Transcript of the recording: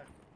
back.